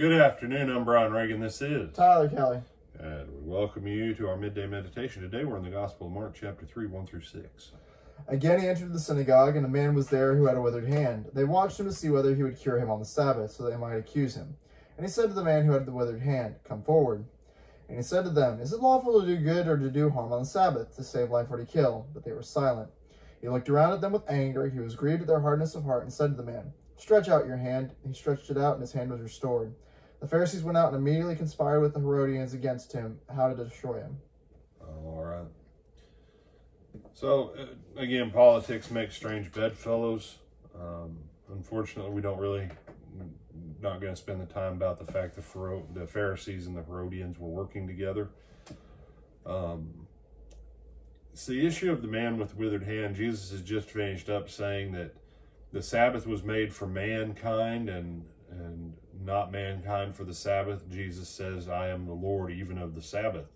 Good afternoon. I'm Brian Reagan. This is Tyler Kelly. And we welcome you to our midday meditation. Today we're in the Gospel of Mark, chapter 3, 1 through 6. Again he entered the synagogue, and a man was there who had a withered hand. They watched him to see whether he would cure him on the Sabbath, so they might accuse him. And he said to the man who had the withered hand, Come forward. And he said to them, Is it lawful to do good or to do harm on the Sabbath, to save life or to kill? But they were silent. He looked around at them with anger. He was grieved at their hardness of heart, and said to the man, Stretch out your hand. He stretched it out, and his hand was restored. The Pharisees went out and immediately conspired with the Herodians against him, how to destroy him. All right. So, uh, again, politics makes strange bedfellows. Um, unfortunately, we don't really, not going to spend the time about the fact that the Pharisees and the Herodians were working together. Um, it's the issue of the man with withered hand. Jesus has just finished up saying that the Sabbath was made for mankind and and not mankind for the Sabbath. Jesus says, I am the Lord even of the Sabbath.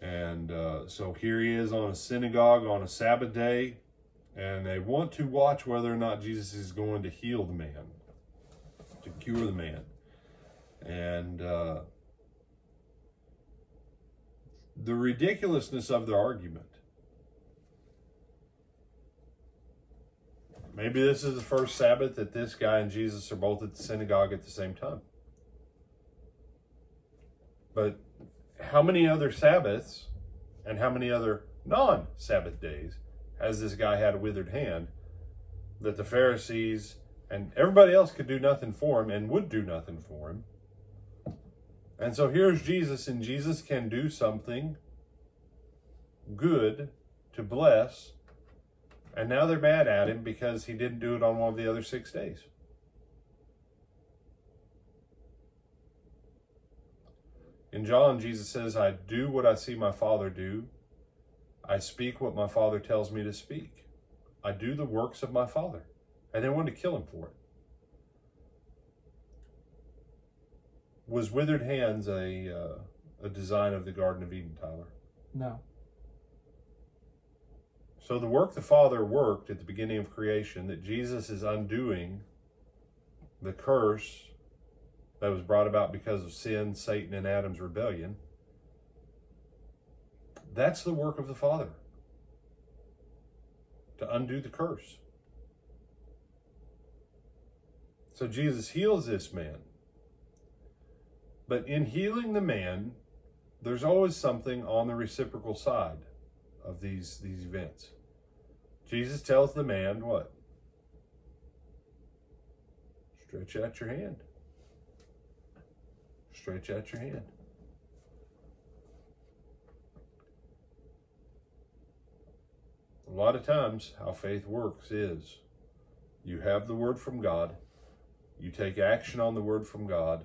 And uh, so here he is on a synagogue on a Sabbath day, and they want to watch whether or not Jesus is going to heal the man, to cure the man. And uh, the ridiculousness of their argument Maybe this is the first Sabbath that this guy and Jesus are both at the synagogue at the same time. But how many other Sabbaths and how many other non Sabbath days has this guy had a withered hand that the Pharisees and everybody else could do nothing for him and would do nothing for him? And so here's Jesus, and Jesus can do something good to bless and now they're mad at him because he didn't do it on one of the other six days. In John, Jesus says, I do what I see my Father do. I speak what my Father tells me to speak. I do the works of my Father. And they wanted to kill him for it. Was withered hands a, uh, a design of the Garden of Eden, Tyler? No. So the work the Father worked at the beginning of creation, that Jesus is undoing the curse that was brought about because of sin, Satan, and Adam's rebellion, that's the work of the Father. To undo the curse. So Jesus heals this man. But in healing the man, there's always something on the reciprocal side of these, these events. Jesus tells the man what? Stretch out your hand. Stretch out your hand. A lot of times, how faith works is you have the word from God, you take action on the word from God,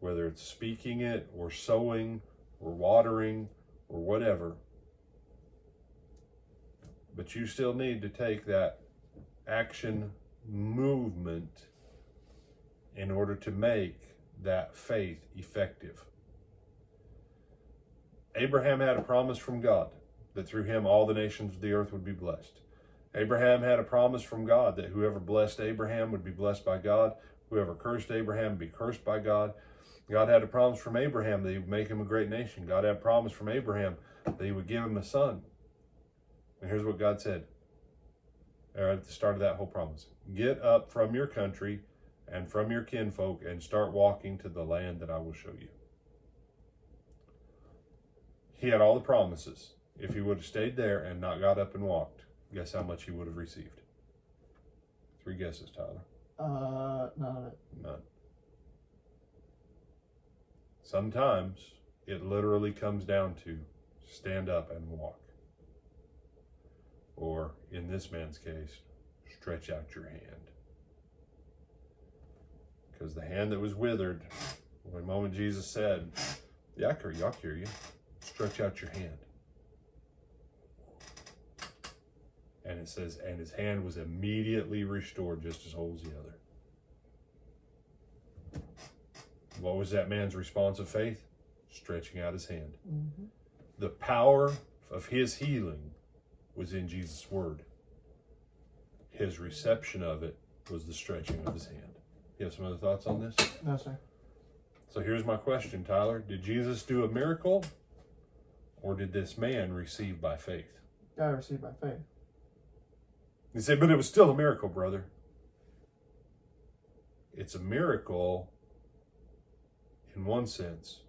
whether it's speaking it or sowing or watering or whatever but you still need to take that action movement in order to make that faith effective. Abraham had a promise from God that through him all the nations of the earth would be blessed. Abraham had a promise from God that whoever blessed Abraham would be blessed by God, whoever cursed Abraham would be cursed by God. God had a promise from Abraham that he would make him a great nation. God had a promise from Abraham that he would give him a son. And here's what God said at the start of that whole promise Get up from your country and from your kinfolk and start walking to the land that I will show you. He had all the promises. If he would have stayed there and not got up and walked, guess how much he would have received? Three guesses, Tyler. Uh, none. None. Sometimes it literally comes down to stand up and walk or in this man's case, stretch out your hand. Because the hand that was withered, the moment Jesus said, Yeah, I you, I'll cure you, stretch out your hand. And it says, and his hand was immediately restored just as whole as the other. What was that man's response of faith? Stretching out his hand. Mm-hmm. The power of his healing was in Jesus' word. His reception of it was the stretching of his hand. You have some other thoughts on this? No, sir. So here's my question, Tyler. Did Jesus do a miracle or did this man receive by faith? Guy received by faith. You say, but it was still a miracle, brother. It's a miracle in one sense.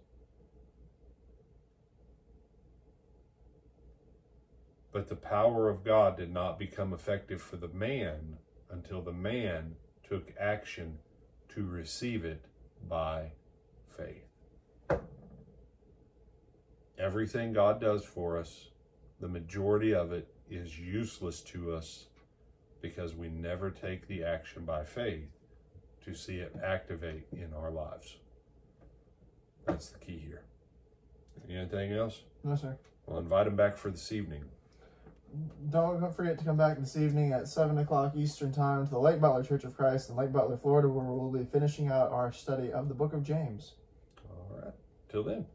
But the power of God did not become effective for the man until the man took action to receive it by faith. Everything God does for us, the majority of it is useless to us because we never take the action by faith to see it activate in our lives. That's the key here. Anything else? No, sir. Well, invite him back for this evening. Don't forget to come back this evening at 7 o'clock Eastern Time to the Lake Butler Church of Christ in Lake Butler, Florida, where we'll be finishing out our study of the book of James. All right. Till then.